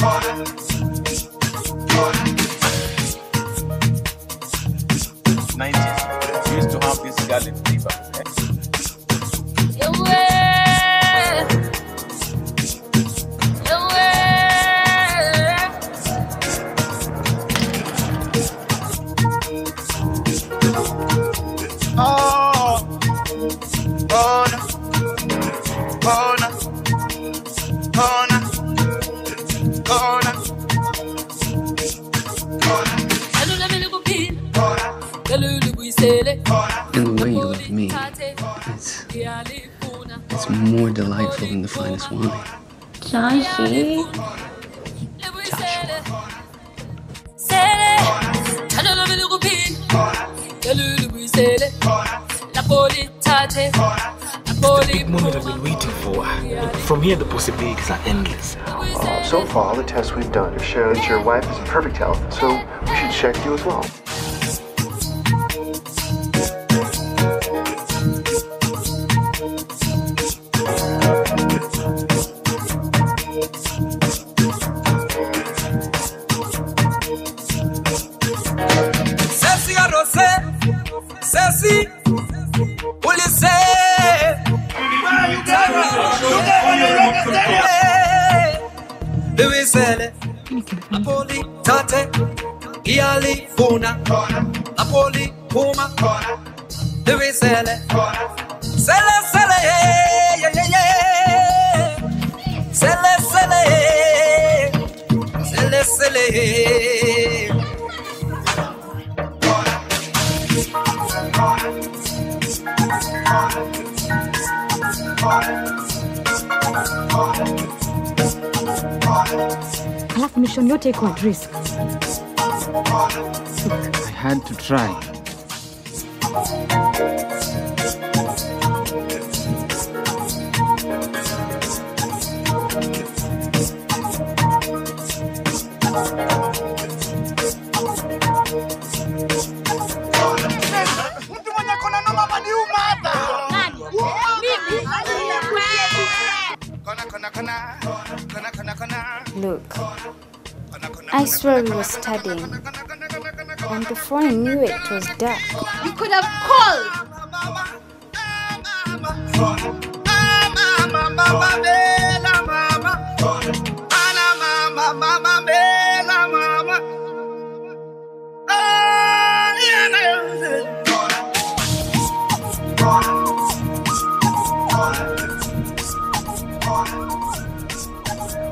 corner. And the way you love me, it's, it's more delightful than the finest wine. Joshie. Big moment I've been waiting for. From here, the possibilities are endless. So far, all the tests we've done have shown that your wife is in perfect health, so we should check you as well. Ceci a rosé, Ceci, Ulisse. Luisele, Napoli, Tate, Iali, Funa, Napoli, Puma, Luisele, Sele, Sele, alafu mission yote iko at risk I had to try. Look, I swear we were studying. And before I knew it, it was dark. you could have called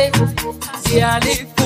Say, Tate, Viali, Puna.